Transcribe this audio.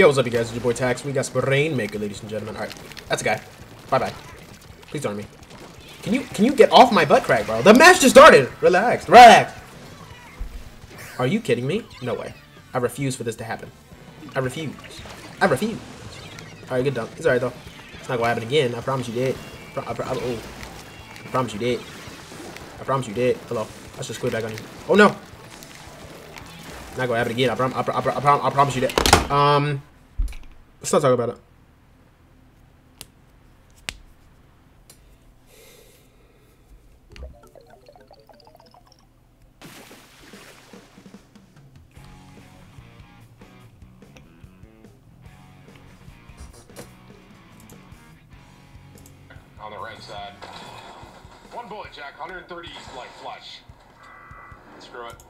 Yo, what's up, you guys? It's your boy Tax. We got Rainmaker, ladies and gentlemen. Alright, that's a guy. Bye-bye. Please don't me. Can you can you get off my butt crack, bro? The match just started! Relax. Relax! Are you kidding me? No way. I refuse for this to happen. I refuse. I refuse. Alright, good dunk. It's alright, though. It's not gonna happen again. I promise you did. Pro I, pro I, oh. I promise you did. I promise you did. Hello. Let's just quit back on you. Oh, no! Not gonna happen again. I, prom I, I, I, prom I promise you that. Um, let's not talk about it. on the right side. One bullet, Jack. 130 like flush. Screw it.